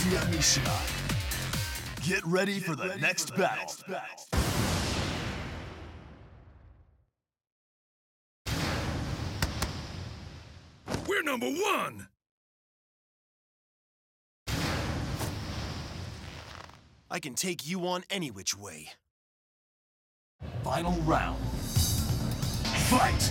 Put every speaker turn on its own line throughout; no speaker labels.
Kazuya Mishima. Get ready for the next battle.
We're number one!
I can take you on any which way. Final round. Fight!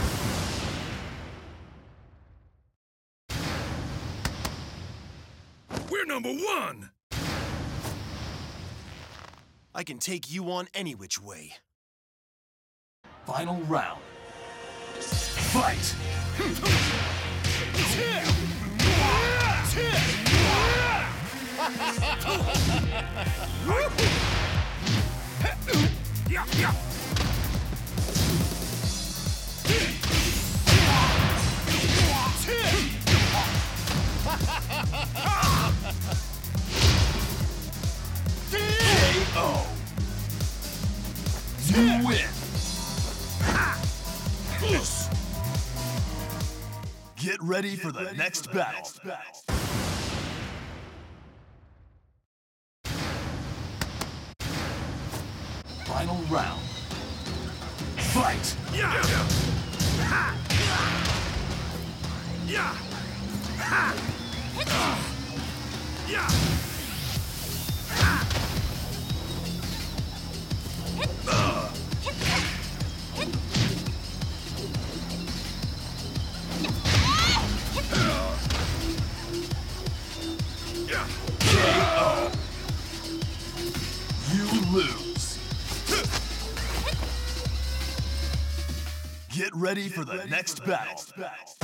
We're number one!
I can take you on any which way. Final round. Fight!
Yeah, yeah.
KO! You win! Get ready for the next battle. Final round. Fight!
Yeah! Yeah! Yeah! Yeah!
KO! You lose. Get ready for the next battle. "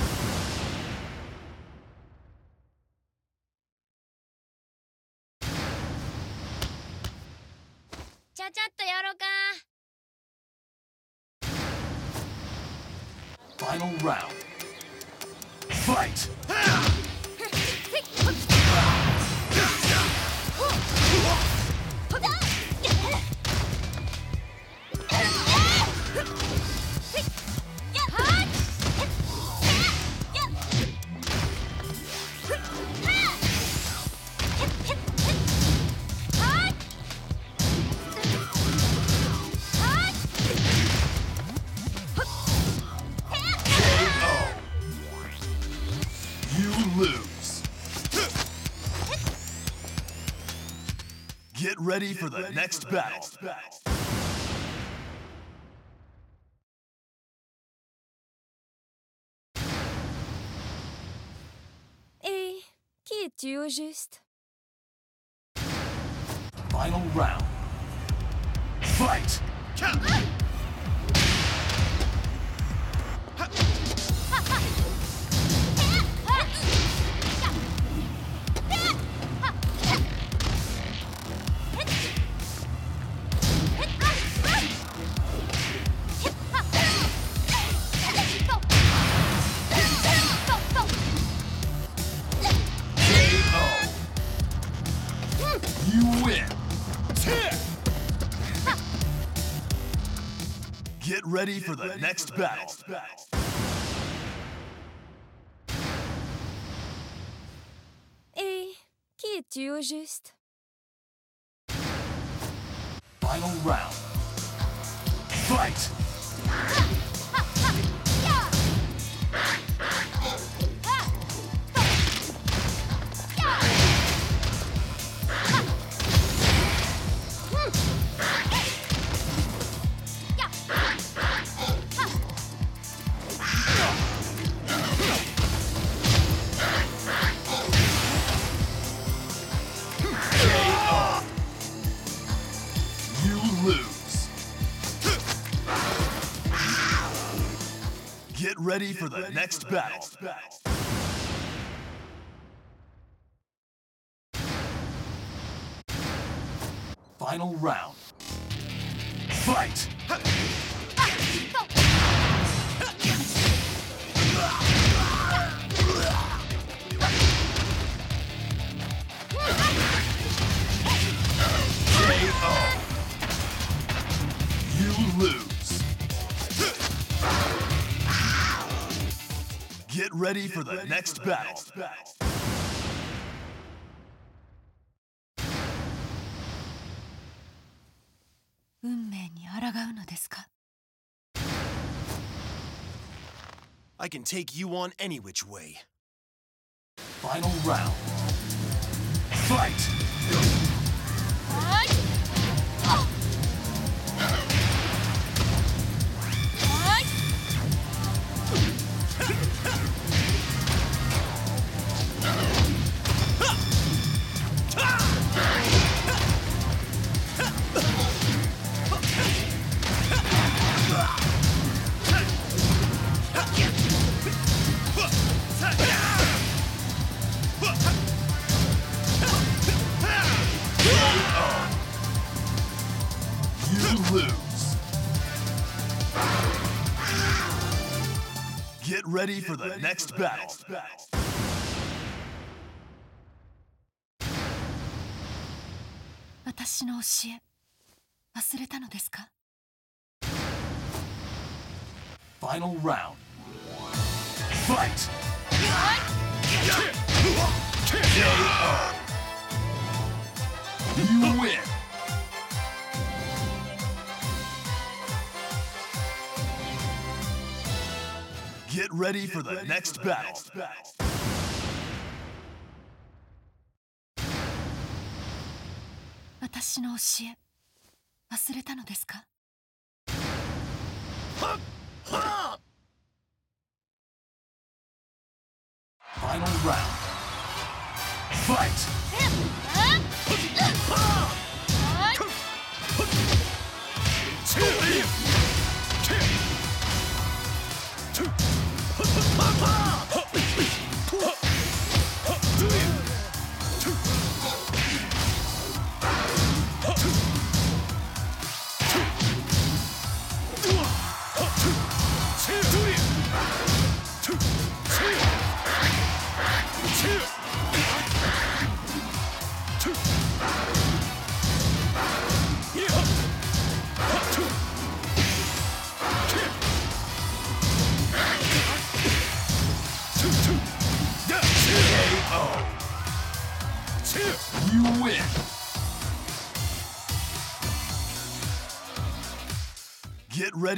round. Fight! Get ready for the next battle.
Et qui es-tu au juste
Final round. Fight! Get ready for the next battle.
Et qui es-tu au juste
Final round. Fight! Get ready for the next battle. Final round. Fight! KO. Get ready Get for the,
ready next, for the battle. next battle.
I can take you on any which way. Final round. Fight! You lose. Get ready for the next battle.
私の教え忘れたのですか
Final round. Fight! KO. You win. Get ready for the next battle.
私の教え忘れたのですか
Final round. Fight!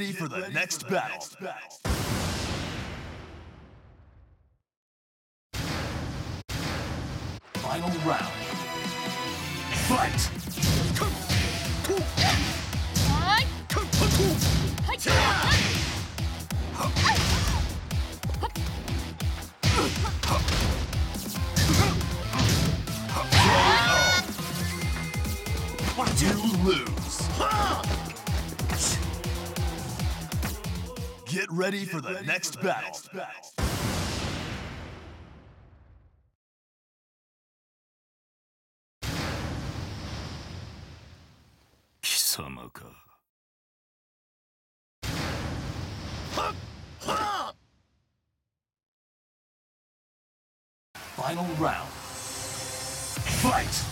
Get ready for the next battle. Get ready for the next battle. Final round. Fight!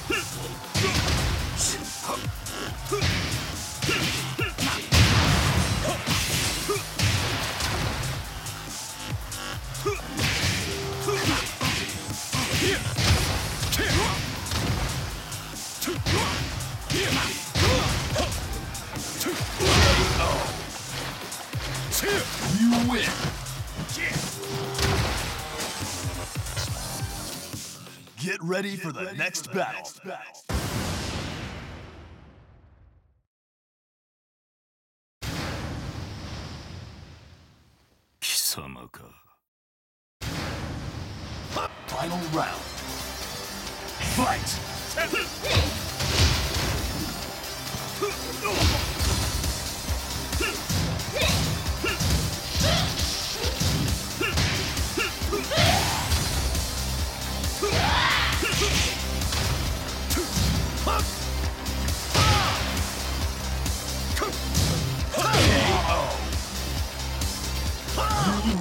Get ready for the next battle. Final round. Fight!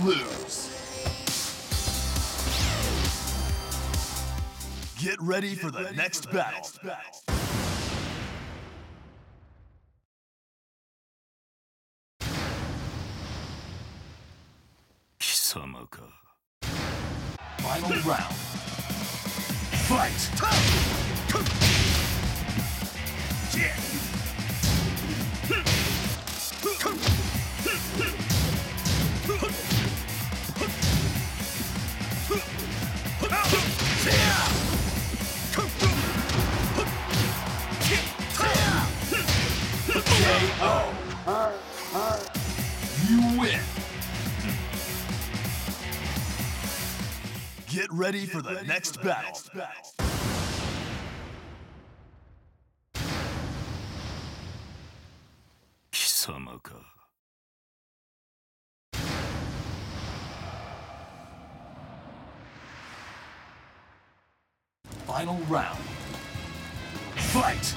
lose. Get ready Get for the, ready next, for
the battle. next battle.
Final round. Fight! You win. Get ready for the, next, battle.
next. Kisamaka.
Final round. Fight!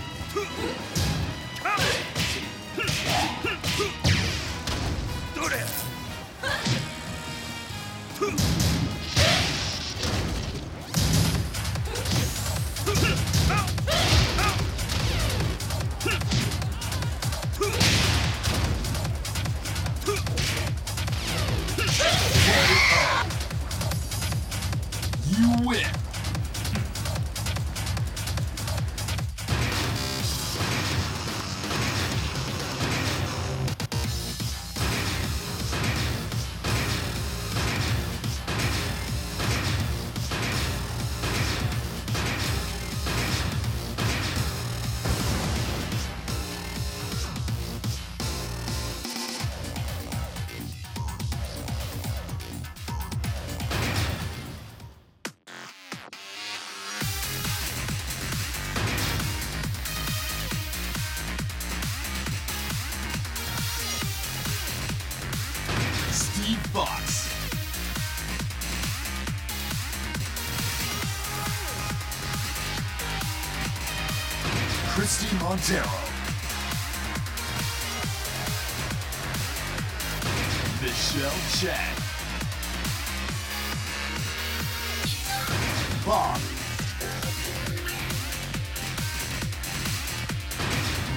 You win.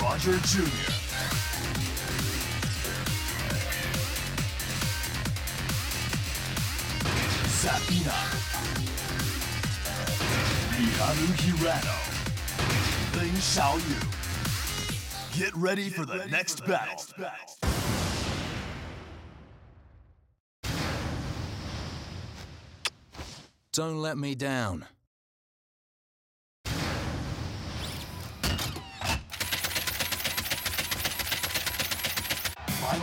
Roger Jr. Zafina. Miharu Hirano. Ling Xiaoyu. Get ready for the next battle.
Don't let me down.
Final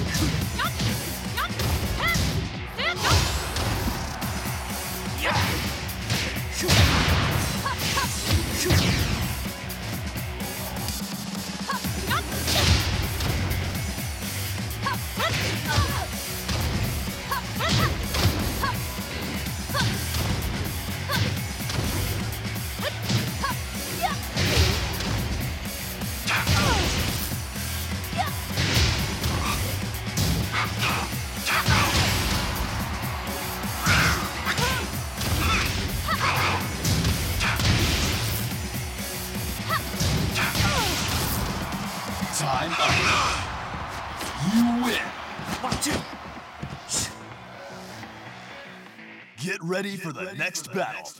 Get ready for the next battle.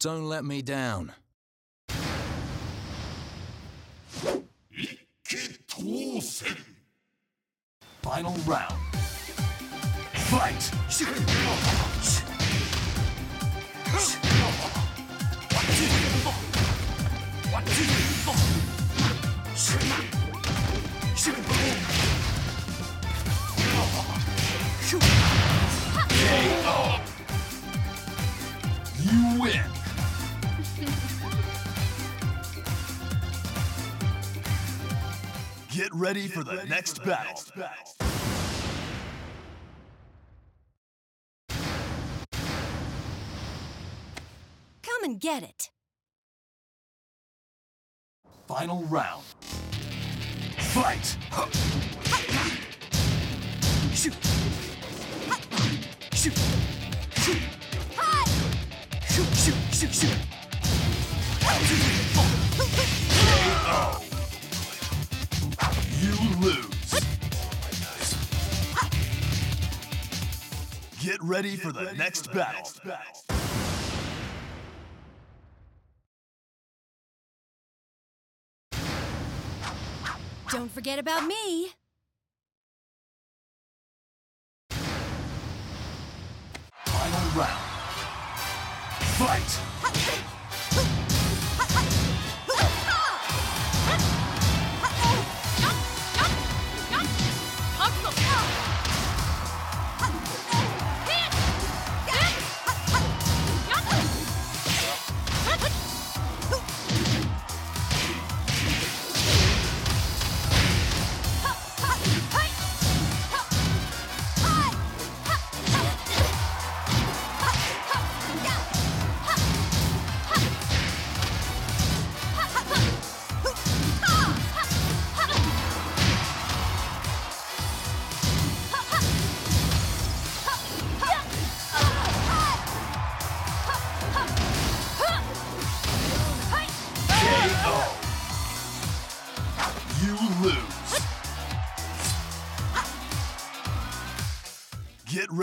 Don't let me down.
Final round. Fight! You win. Get ready Get for the, ready next, for the battle. next battle.
Come and get it.
Final round. Fight! Shoot! Shoot! Shoot! Shoot, shoot, shoot, shoot! You lose. Get ready for the next battle.
Don't forget about me.
Final round. Fight!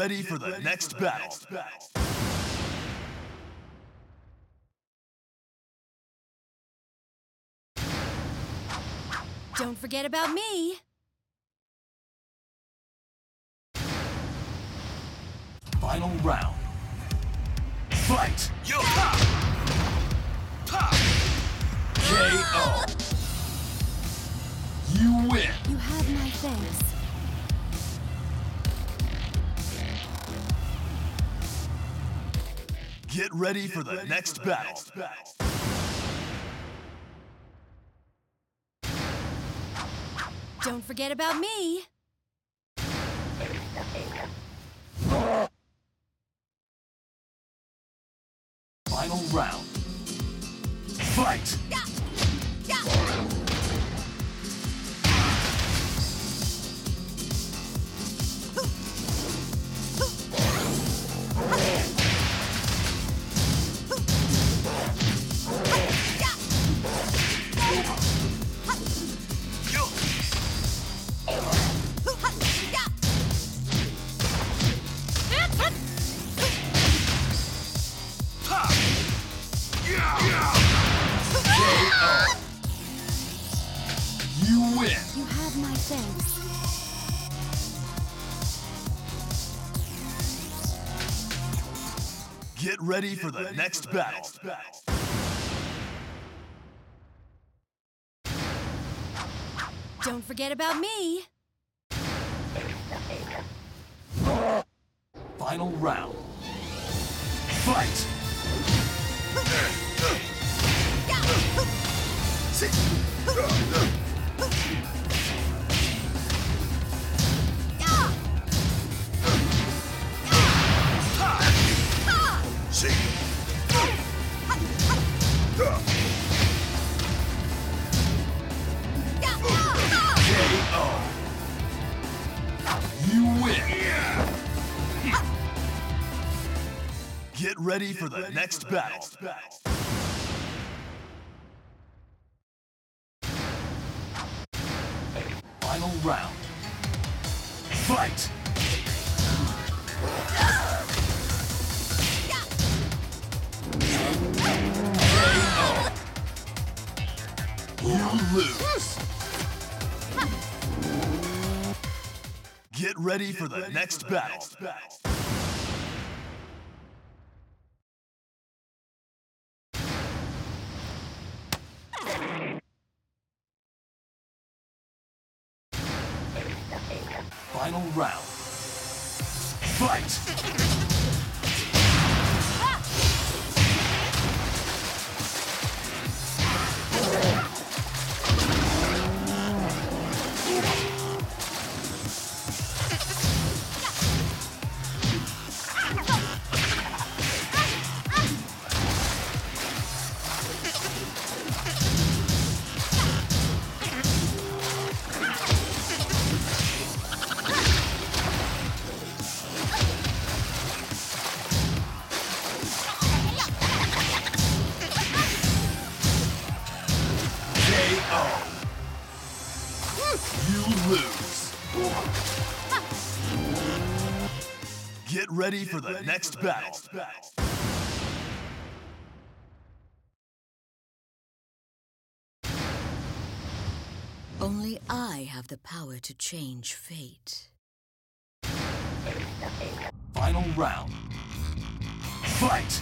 Get ready for the next battle.
Don't forget about me.
Final round. Fight! Yo! KO! You win!
You have my thanks.
Get ready for the next battle.
Don't forget about me.
Final round. Fight! Get ready for the next battle.
Don't forget about me.
Final round. Fight! KO! Get ready for the next battle. Final round. Fight! You lose. Get ready for the next battle. Final Get ready for the next battle.
Only I have the power to change fate.
Final round. Fight!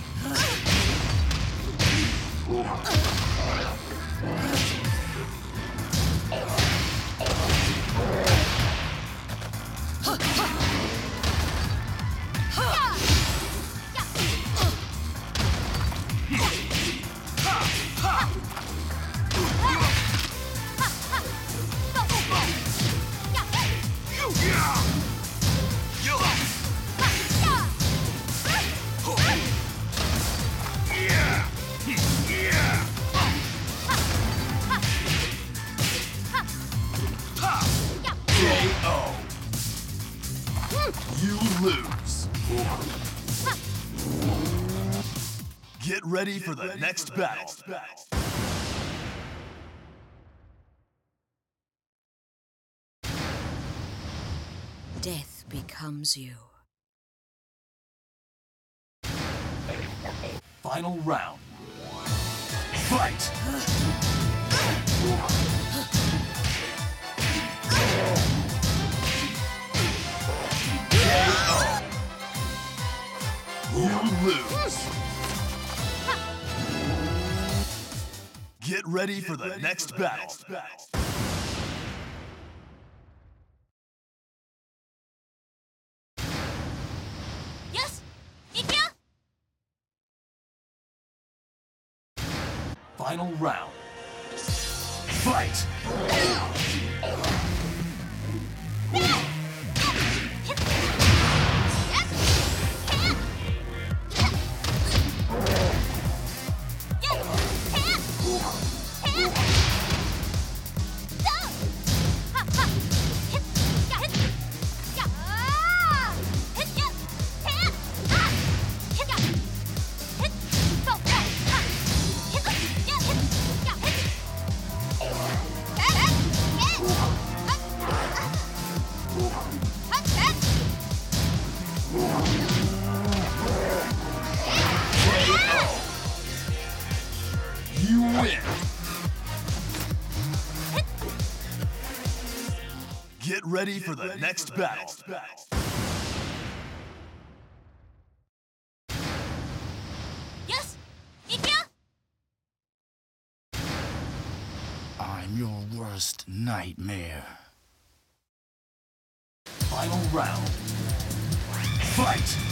KO. Get ready for the next battle.
Death becomes you.
Final round. Fight! You lose. Get ready for the next battle. Final round. Fight! Get ready for the next battle.
I'm your worst nightmare.
Final round. Fight!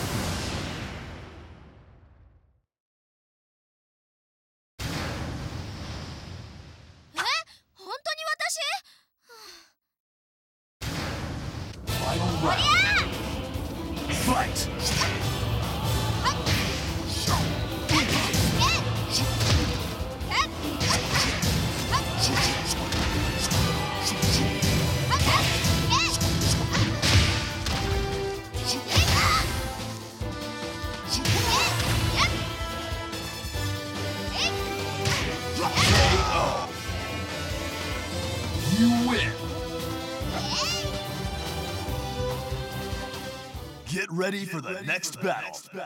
next battle.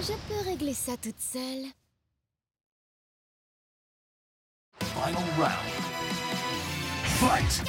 Je peux régler ça toute seule.
Final round. Fight!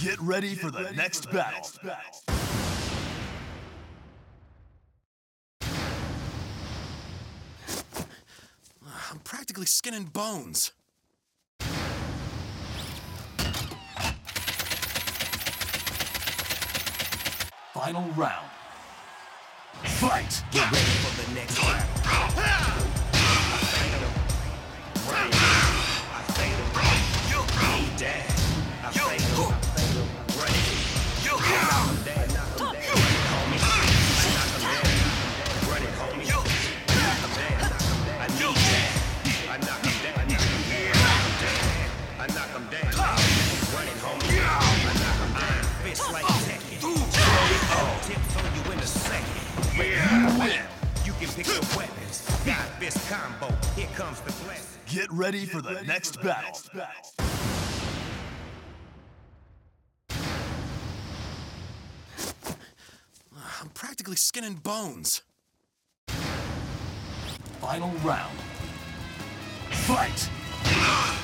Get ready for the next battle. I'm practically skin and bones. Final round. Fight!
Get ready for the next round. I fade him. Rain. I fade him. He dead.
Get ready for the next battle. I'm practically skin and bones. Final round. Fight!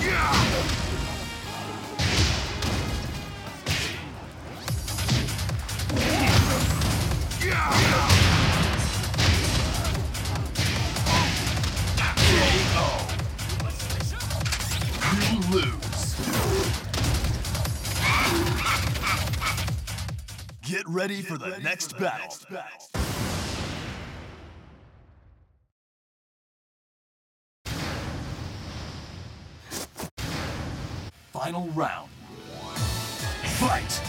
You Get ready for the next battle. Final round. Fight!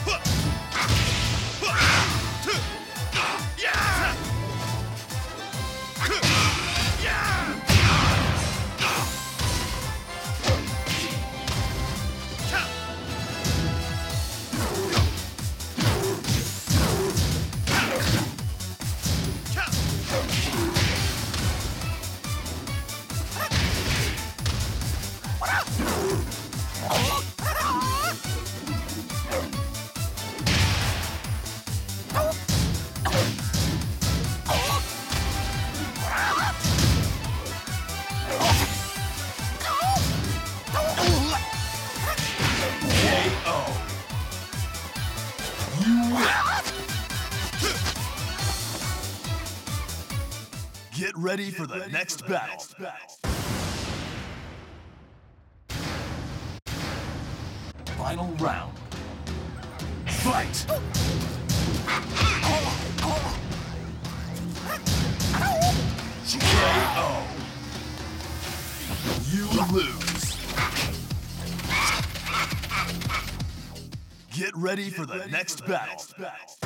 Get ready for the next battle. Final round. Fight! KO. You lose. Get ready for the next battle next battle.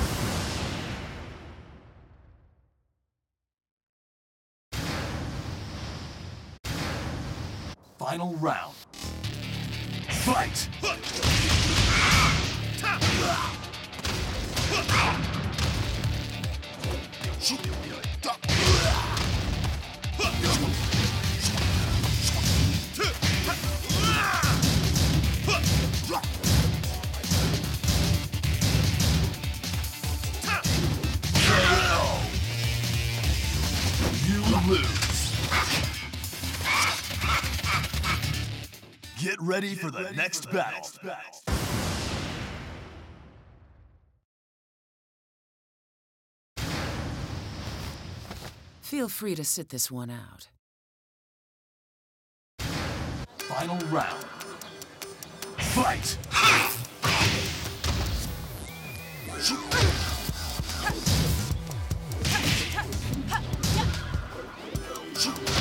Final round. Fight! You lose. Get ready Get for the, ready next, for the battle. next battle.
Feel free to sit this one out.
Final round. Fight!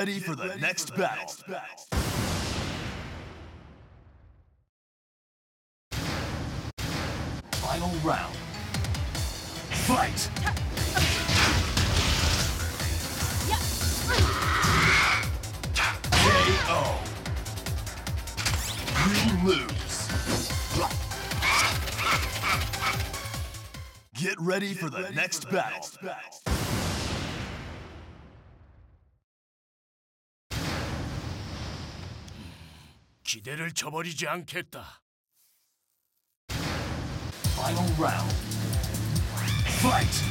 ready for the next battle. Final round. Fight! KO. You lose. Get ready for the next battle.
기대를 저버리지 않겠다.
Final round. Fight!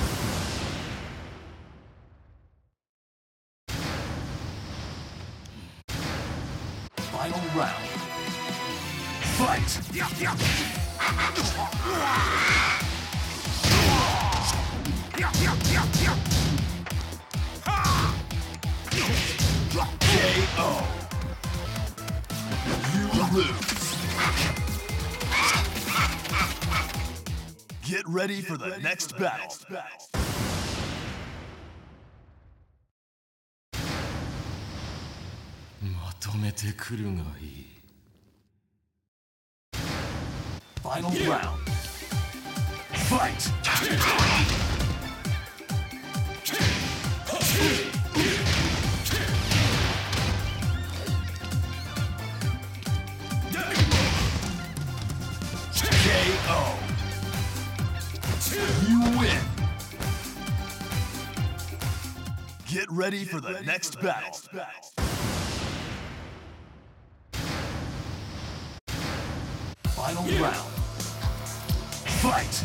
Get ready for the next battle. battle. まとめてくるがいい。Final round. Fight! KO. You win. Get ready for the next battle. Final round. Fight!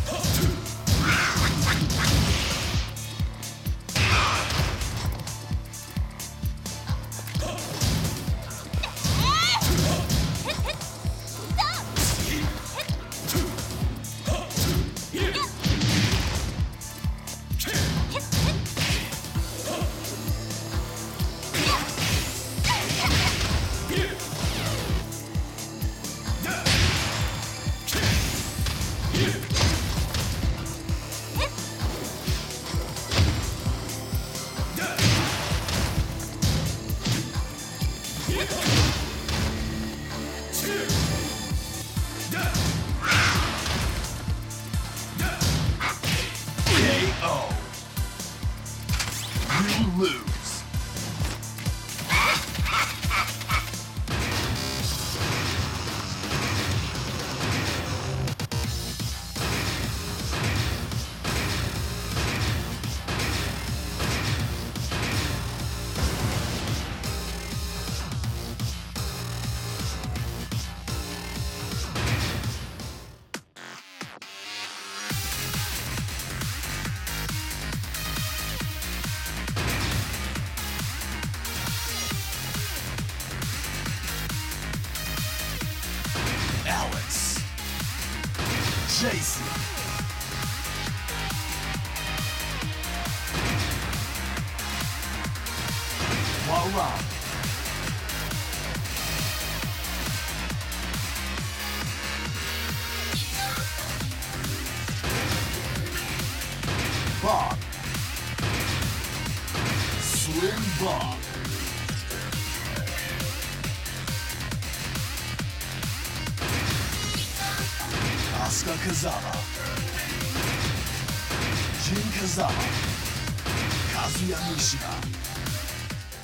Kazuya Mishima.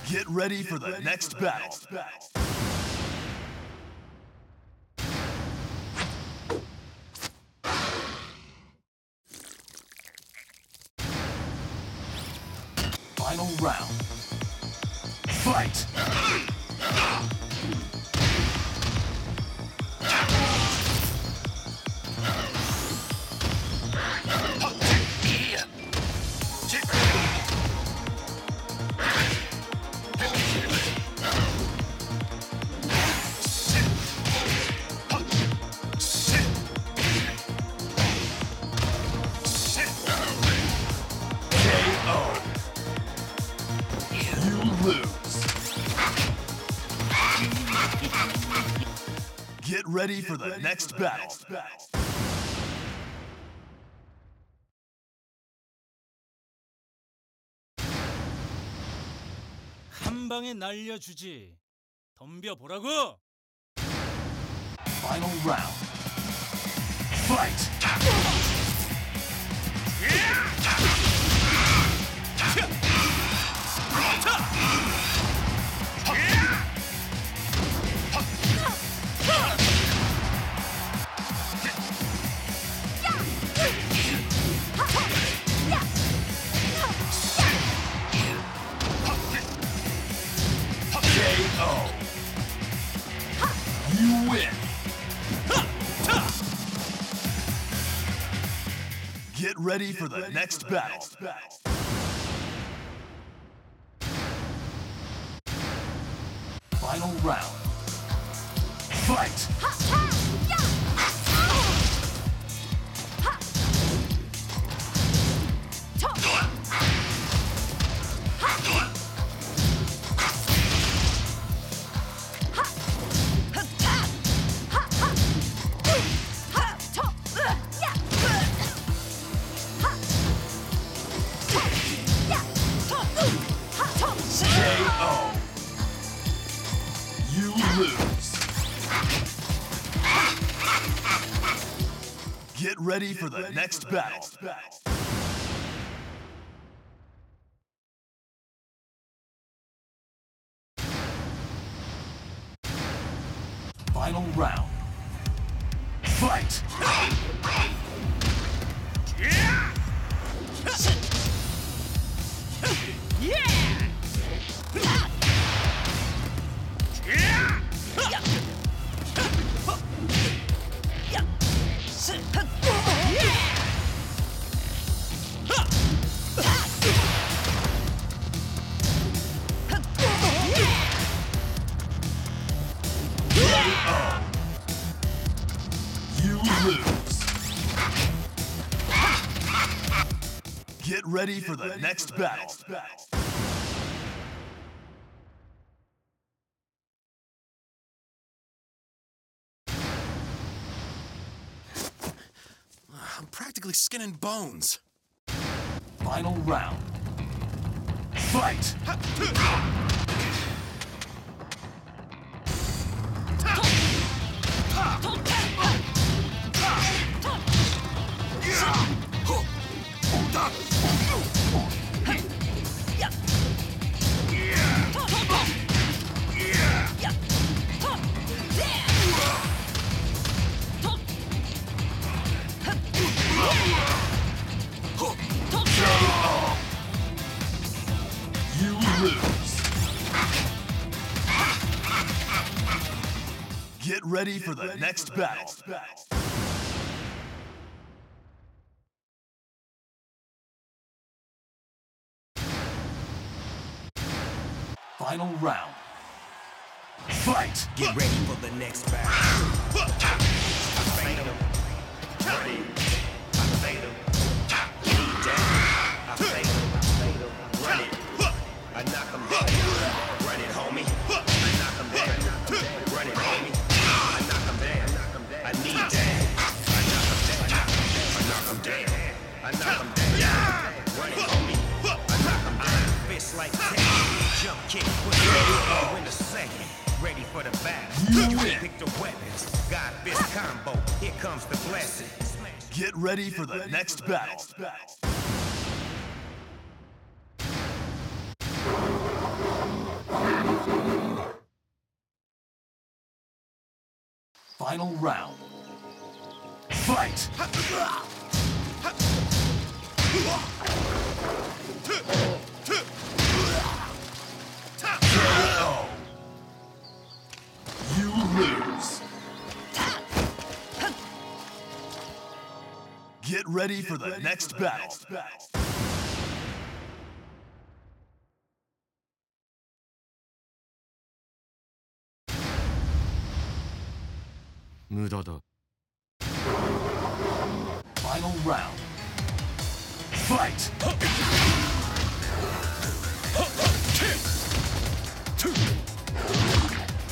Get ready Get for the, ready next, for the battle. next battle. Final round. Fight! Ready for the next battle.
한 방에 날려주지. 덤벼 보라고.
Final round. Fight! KO. Get ready for the next battle. Final round. Fight! KO. Get ready for the next battle. Get ready for the next battle.
I'm practically skin and bones.
Final round. Fight! Get ready for the next battle. Final round. Fight!
Get ready for the next battle. Jump kick. In a second. Ready for the battle.
You
pick the weapons. God fist combo. Here comes the blessing.
Get ready for the next battle. Final round. Fight! Get ready Get for the, ready next, for
the battle. next battle.
Final round. Fight!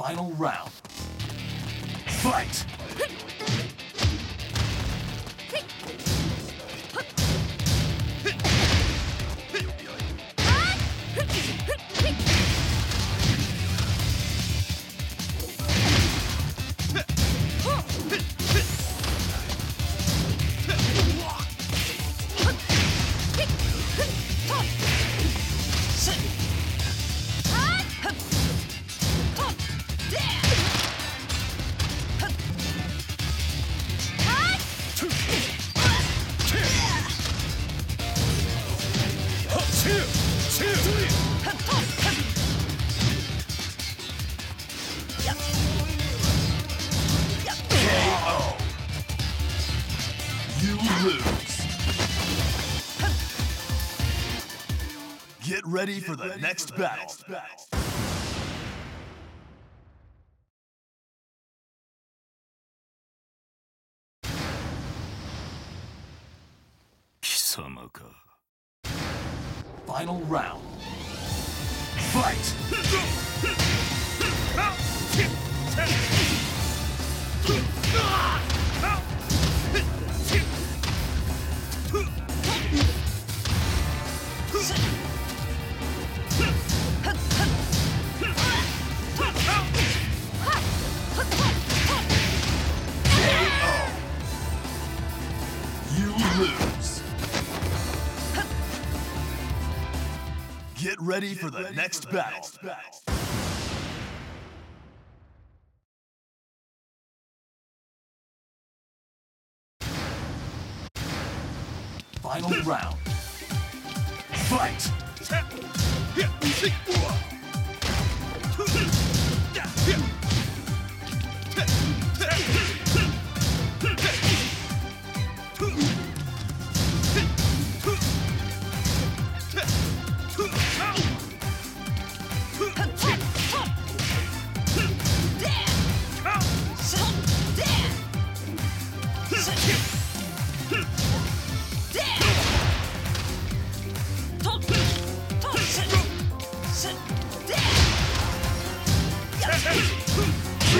Final round. Fight! Get ready for the next battle. Final round. Fight! You lose. Get ready for the next battle. Final round. Fight!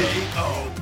KO.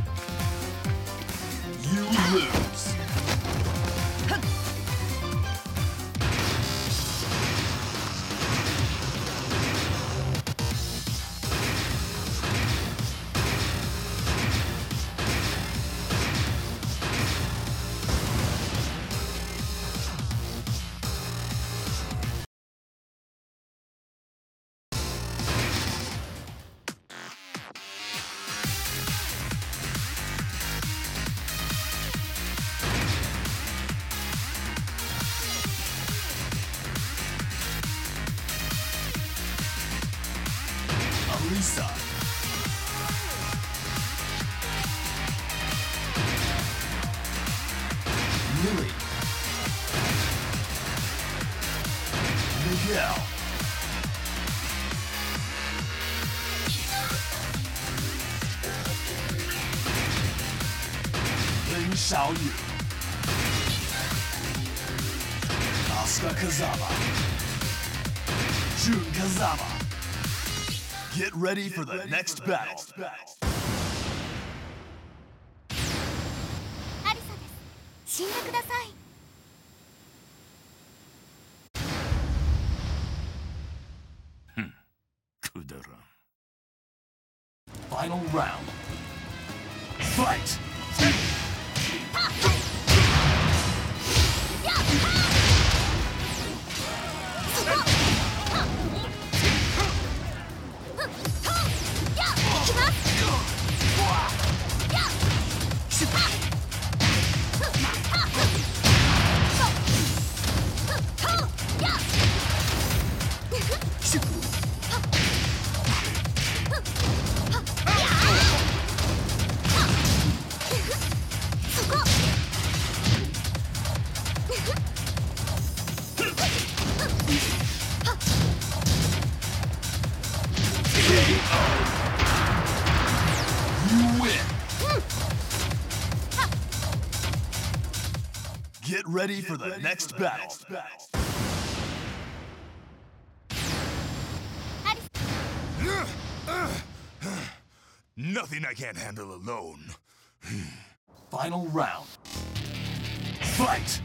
Get ready for the next battle. Get ready for the next battle.
Nothing I can't handle alone.
Final round. Fight!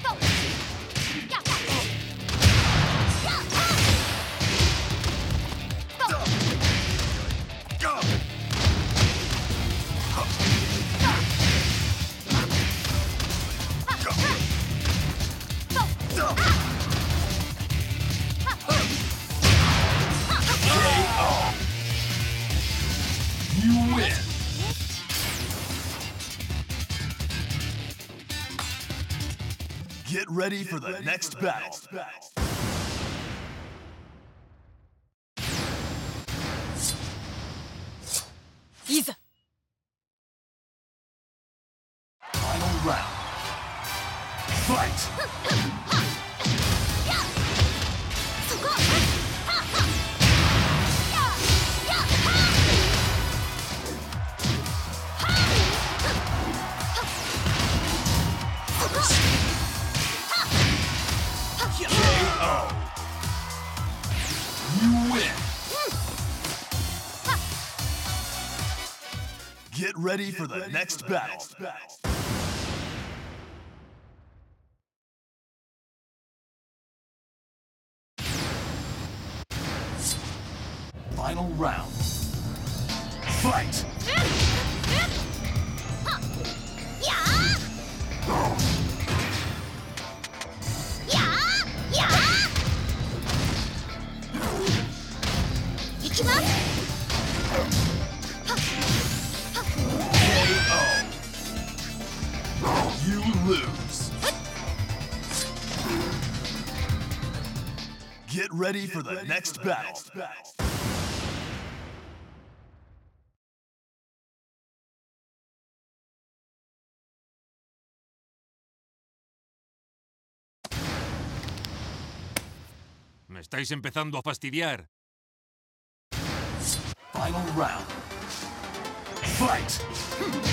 Get ready for the next battle. Final Get ready for the next battle. Final round. Fight! Ready for the next battle.
Me estáis empezando a fastidiar.
Final round. Fight!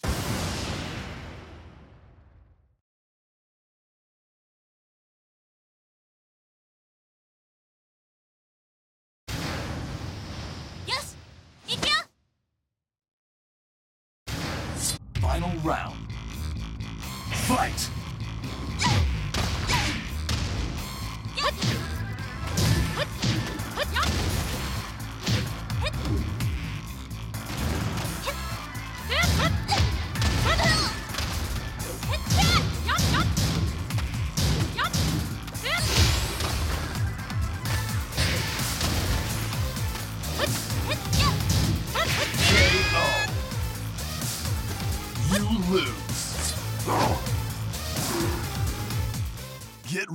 Fight!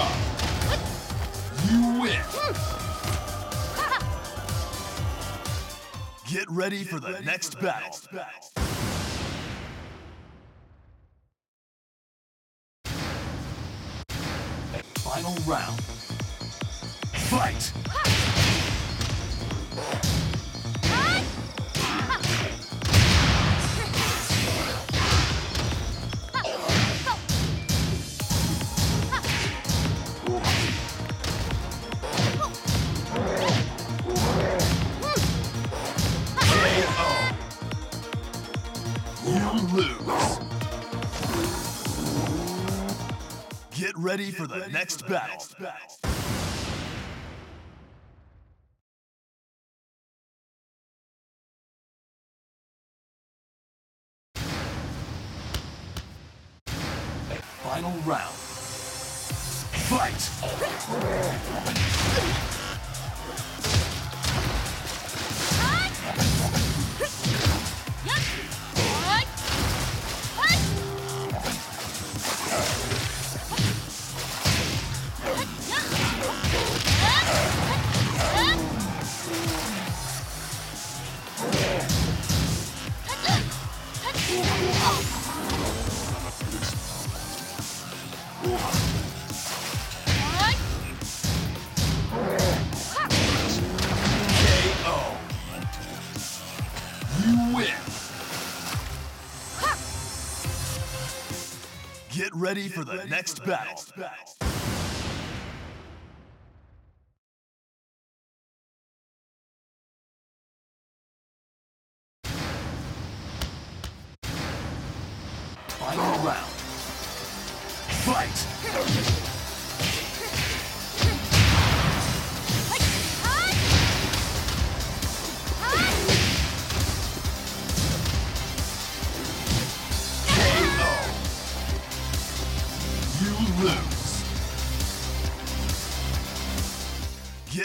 Up. You win. Get ready for the next battle. Final round. Fight! Get ready for the next battle. Next battle. Final round. Fight!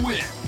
win.